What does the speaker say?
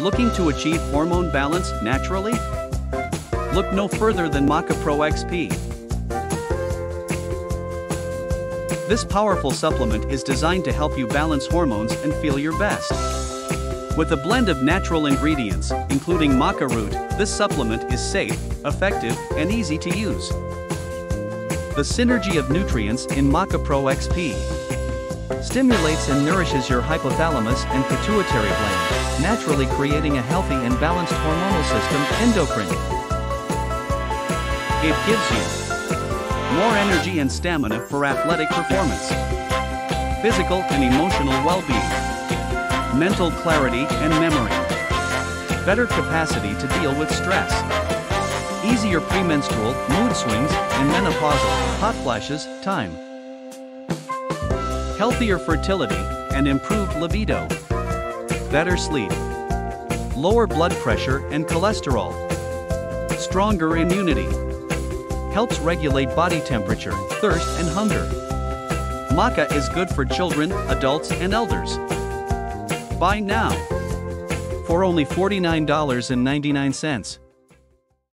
Looking to achieve hormone balance naturally? Look no further than Maca Pro XP. This powerful supplement is designed to help you balance hormones and feel your best. With a blend of natural ingredients, including maca root, this supplement is safe, effective, and easy to use. The synergy of nutrients in Maca Pro XP stimulates and nourishes your hypothalamus and pituitary gland, naturally creating a healthy and balanced hormonal system endocrine. It gives you more energy and stamina for athletic performance, physical and emotional well-being, mental clarity and memory, better capacity to deal with stress, easier premenstrual, mood swings, and menopausal, hot flashes, time healthier fertility, and improved libido. Better sleep. Lower blood pressure and cholesterol. Stronger immunity. Helps regulate body temperature, thirst, and hunger. Maca is good for children, adults, and elders. Buy now. For only $49.99.